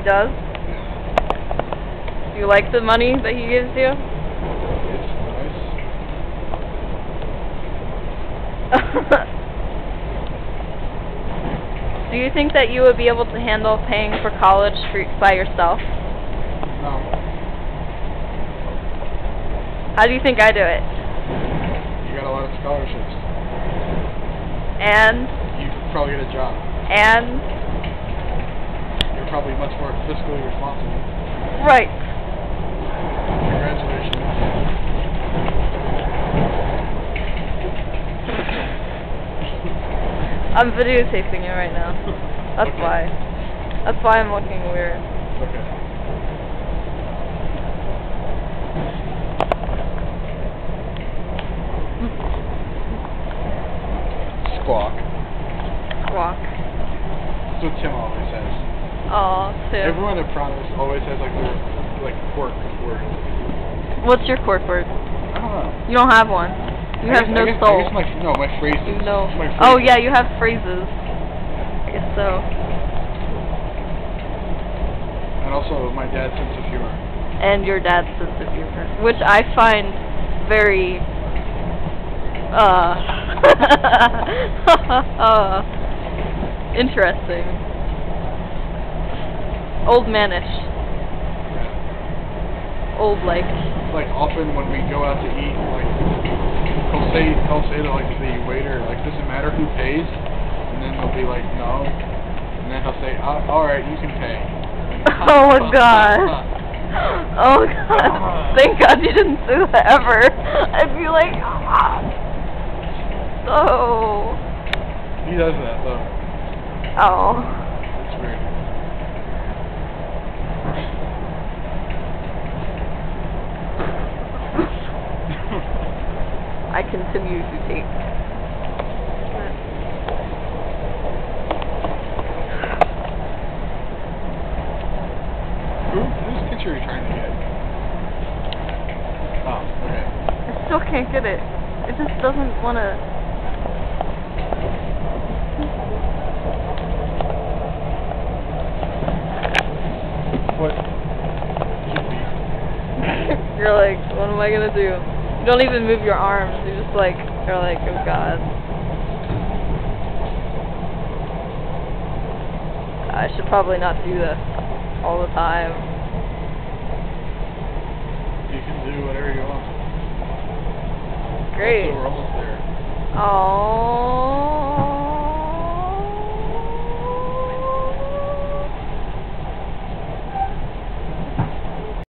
He does? Do you like the money that he gives you? It's nice. Do you think that you would be able to handle paying for college by yourself? No. How do you think I do it? You got a lot of scholarships. And, You probably get a job. and, probably much more fiscally responsible. right. Congratulations. I'm videotaping you right now. That's Okay. why. That's why I'm looking weird. Okay. Squawk. Squawk. That's what Tim always says. Oh, Tim. Everyone at Promise always has like their like quirk word. What's your quirk word? I don't know. You don't have one. You I have guess- no I guess, soul. I guess my no my phrases. No. My Oh yeah, you have phrases. I guess so. And also my dad's sense of humor. And your dad's sense of humor, which I find very uh interesting. Old manish. Old like. Like often when we go out to eat, like he'll say he'll say to like the waiter, like doesn't matter who pays, and then they'll be like no, and then he'll say, uh, all right, you can pay. Oh my gosh. Oh god. Thank god you didn't say that ever. I'd be like, oh. He does that though. Oh. It's weird. I continue to take. Who, whose picture are you trying to get? Oh, okay. I still can't get it. It just doesn't want to. What? You're like, what am I gonna do? You don't even move your arms. You're just like, you're like, oh god. I should probably not do this all the time. You can do whatever you want. Great. So we're almost there. Oh.